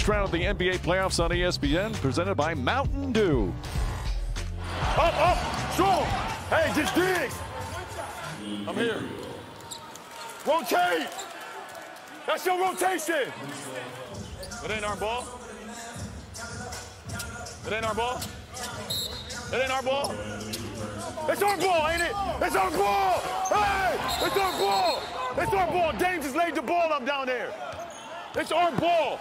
first round of the NBA playoffs on ESPN, presented by Mountain Dew. Up, up, strong. Hey, just dig. I'm here. Rotate. That's your rotation. It ain't our ball. It ain't our ball. It ain't our ball. It's our ball, ain't it? It's our ball. Hey, it's our ball. It's our ball. Dame just laid the ball up down there. It's our ball.